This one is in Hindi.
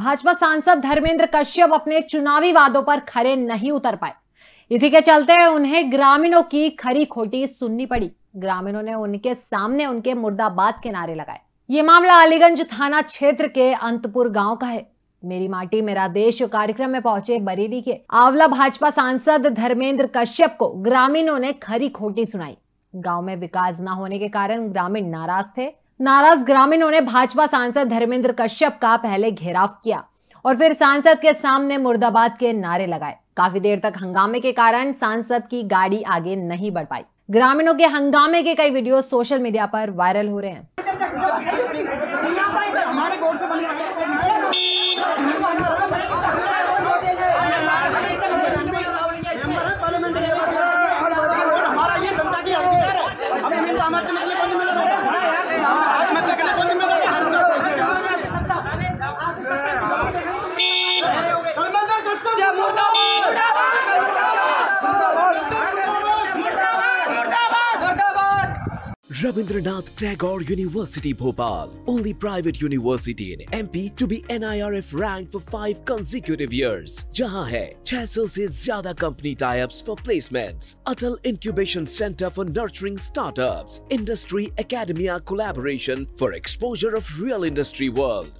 भाजपा सांसद धर्मेंद्र कश्यप अपने चुनावी वादों पर खरे नहीं उतर पाए। इसी के चलते उन्हें ग्रामीणों की खरी खोटी सुननी पड़ी। ग्रामीणों ने उनके सामने उनके मुर्दाबाद के नारे लगाए। ये मामला अलीगंज थाना क्षेत्र के अंतपुर गाँव का है। मेरी माटी, मेरा देश कार्यक्रम में पहुँचे बरेली के आंवला भाजपा सांसद धर्मेंद्र कश्यप को ग्रामीणों ने खरी खोटी सुनाई। गाँव में विकास न होने के कारण ग्रामीण नाराज़ थे। नाराज़ ग्रामीणों ने भाजपा सांसद धर्मेंद्र कश्यप का पहले घेराव किया और फिर सांसद के सामने मुर्दाबाद के नारे लगाए। काफ़ी देर तक हंगामे के कारण सांसद की गाड़ी आगे नहीं बढ़ पाई। ग्रामीणों के हंगामे के कई वीडियो सोशल मीडिया पर वायरल हो रहे हैं। Rabindranath Tagore University Bhopal, only private university in MP to be NIRF ranked for five consecutive years. जहाँ है 600 से ज़्यादा company tie-ups for placements, Atal Incubation Center for nurturing startups, Industry Academia collaboration for exposure of real industry world,